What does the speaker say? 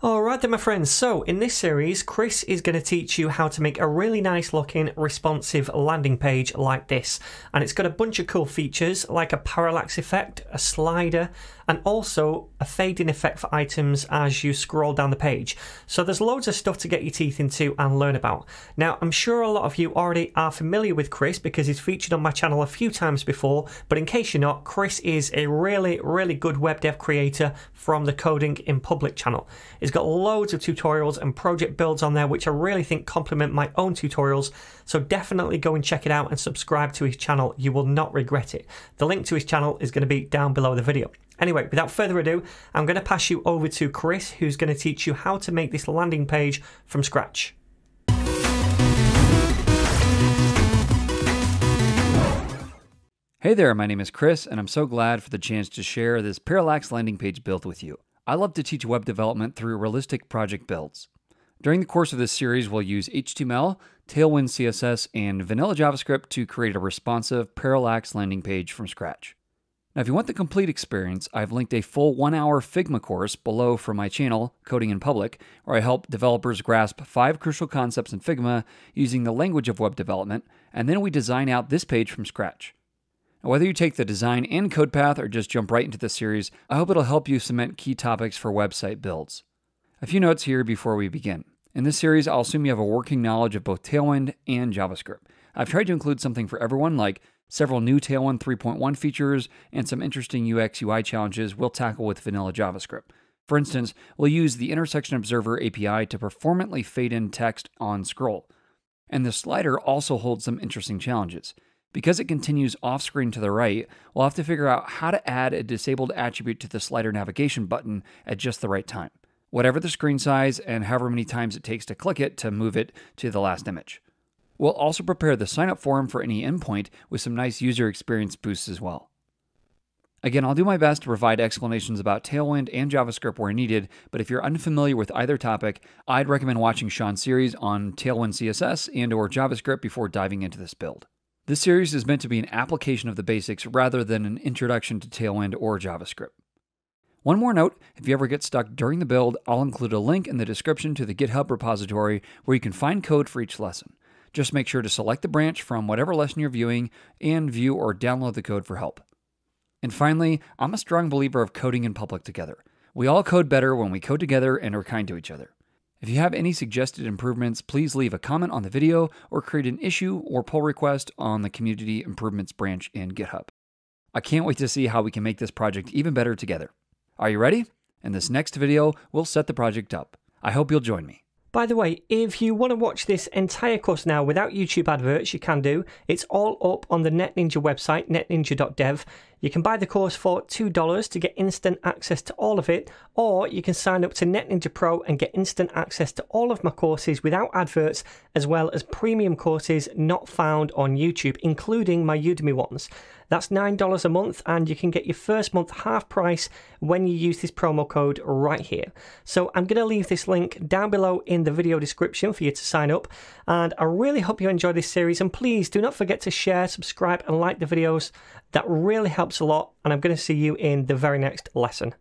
Alright then my friends, so in this series Chris is going to teach you how to make a really nice looking responsive landing page like this and it's got a bunch of cool features like a parallax effect, a slider and also a fading effect for items as you scroll down the page. So there's loads of stuff to get your teeth into and learn about. Now I'm sure a lot of you already are familiar with Chris because he's featured on my channel a few times before but in case you're not, Chris is a really really good web dev creator from the Coding in Public channel. He's got loads of tutorials and project builds on there, which I really think complement my own tutorials. So definitely go and check it out and subscribe to his channel. You will not regret it. The link to his channel is going to be down below the video. Anyway, without further ado, I'm going to pass you over to Chris, who's going to teach you how to make this landing page from scratch. Hey there, my name is Chris, and I'm so glad for the chance to share this Parallax landing page build with you. I love to teach web development through realistic project builds. During the course of this series, we'll use HTML, Tailwind CSS, and vanilla JavaScript to create a responsive parallax landing page from scratch. Now, if you want the complete experience, I've linked a full one hour Figma course below from my channel, Coding in Public, where I help developers grasp five crucial concepts in Figma using the language of web development, and then we design out this page from scratch. Whether you take the design and code path or just jump right into the series, I hope it'll help you cement key topics for website builds. A few notes here before we begin. In this series, I'll assume you have a working knowledge of both Tailwind and JavaScript. I've tried to include something for everyone, like several new Tailwind 3.1 features and some interesting UX UI challenges we'll tackle with vanilla JavaScript. For instance, we'll use the Intersection Observer API to performantly fade in text on scroll. And the slider also holds some interesting challenges. Because it continues off screen to the right, we'll have to figure out how to add a disabled attribute to the slider navigation button at just the right time, whatever the screen size and however many times it takes to click it to move it to the last image. We'll also prepare the sign up form for any endpoint with some nice user experience boosts as well. Again, I'll do my best to provide explanations about Tailwind and JavaScript where needed, but if you're unfamiliar with either topic, I'd recommend watching Shaun's series on Tailwind CSS and or JavaScript before diving into this build. This series is meant to be an application of the basics rather than an introduction to Tailwind or JavaScript. One more note if you ever get stuck during the build, I'll include a link in the description to the GitHub repository where you can find code for each lesson. Just make sure to select the branch from whatever lesson you're viewing and view or download the code for help. And finally, I'm a strong believer of coding in public together. We all code better when we code together and are kind to each other. If you have any suggested improvements, please leave a comment on the video or create an issue or pull request on the Community Improvements branch in GitHub. I can't wait to see how we can make this project even better together. Are you ready? In this next video, we'll set the project up. I hope you'll join me. By the way, if you want to watch this entire course now without YouTube adverts, you can do. It's all up on the NetNinja website, netninja.dev. You can buy the course for $2 to get instant access to all of it, or you can sign up to NetNinja Pro and get instant access to all of my courses without adverts, as well as premium courses not found on YouTube, including my Udemy ones. That's $9 a month, and you can get your first month half price when you use this promo code right here. So I'm going to leave this link down below in the video description for you to sign up. And I really hope you enjoy this series. And please do not forget to share, subscribe, and like the videos. That really helps a lot. And I'm going to see you in the very next lesson.